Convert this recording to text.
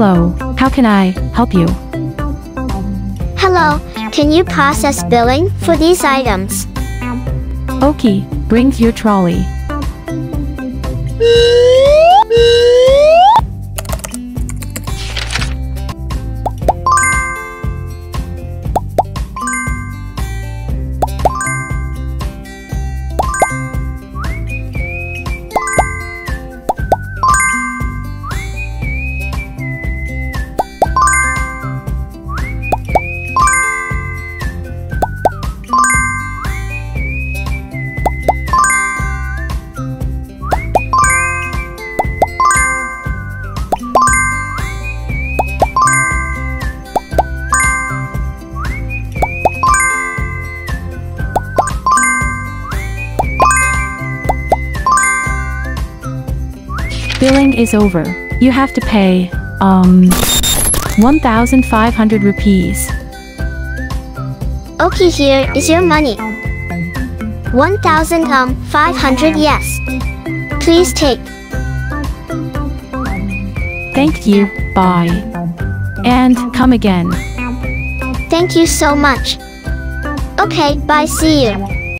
Hello, how can I help you? Hello, can you process billing for these items? Okay, bring your trolley. Billing is over. You have to pay, um, 1,500 rupees. Okay, here is your money. 1,000 um 500 yes. Please take. Thank you, bye. And come again. Thank you so much. Okay, bye, see you.